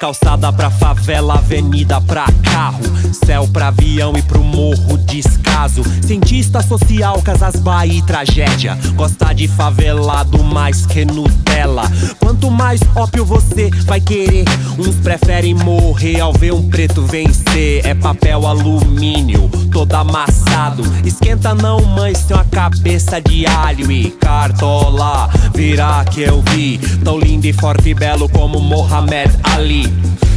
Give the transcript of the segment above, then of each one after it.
Calçada pra favela, avenida pra carro. Céu pra avião e pro morro descaso. Cientista social, casas Bahia e tragédia. Gosta de favelado mais que Nutella. Quanto mais ópio você vai querer, uns preferem morrer ao ver um preto vencer. É papel alumínio, todo amassado. Esquenta não, mãe, tem uma cabeça de alho e cartola. Virá que eu vi, tão lindo e forte e belo como Mohamed Ali.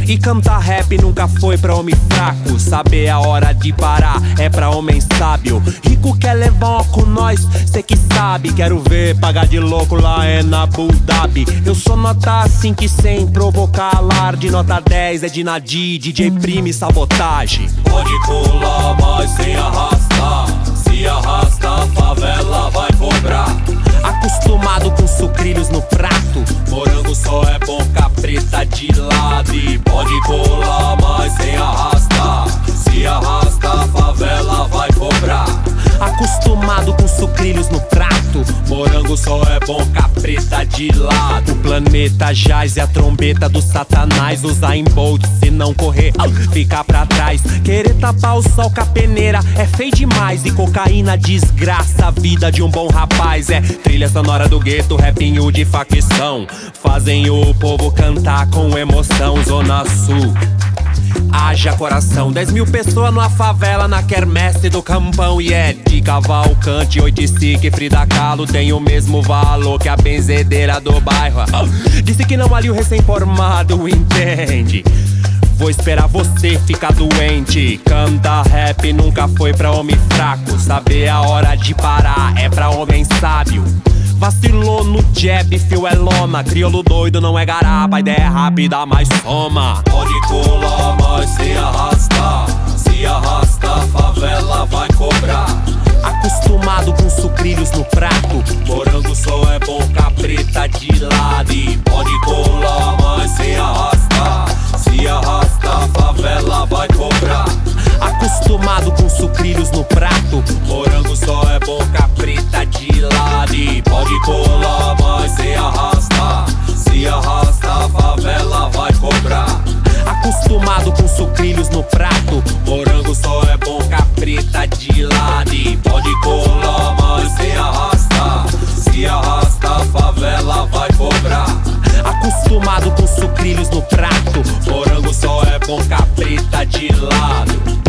E cantar rap nunca foi pra homem fraco. Saber a hora de parar é pra homem sábio. Rico quer levar com nós, cê que sabe. Quero ver pagar de louco lá é na Abu Dhabi. Eu sou nota 5 sem provocar alarde. Nota 10 é de Nadi, DJ Prime sabotagem. Pode colar, mas sem arrastar. É bom preta de lado. E pode colar, mas sem arrastar. Se arrasta, a favela vai cobrar. Acostumado com sucrilhos no prato. Morango só é bom preta de lado. Planeta jaz e a trombeta do satanás. Usar em bolt, se não correr, ficar pra trás. Querer tapar o sol com a peneira é feio demais. E cocaína desgraça a vida de um bom rapaz. É trilha sonora do gueto, rapinho de facção. Fazem o povo cantar com emoção. Zona Sul. Haja coração, 10 mil pessoas numa favela na quermesse do campão E é de Cavalcante, Oiticique, Frida Kahlo Tem o mesmo valor que a benzedeira do bairro Disse que não ali o recém-formado entende Vou esperar você ficar doente. Canta rap nunca foi pra homem fraco. Saber a hora de parar é pra homem sábio. Vacilou no jab, fio é lona. Crioulo doido não é garapa, ideia é rápida, mas soma. Pode colar, mas se arrastar. Se arrasta, a favela vai cobrar. Acostumado com sucrilhos no prato. Morango só é bom capreta de lado. E pode colar, Acostumado com sucrilhos no prato. Morango só é bom capreta de lado.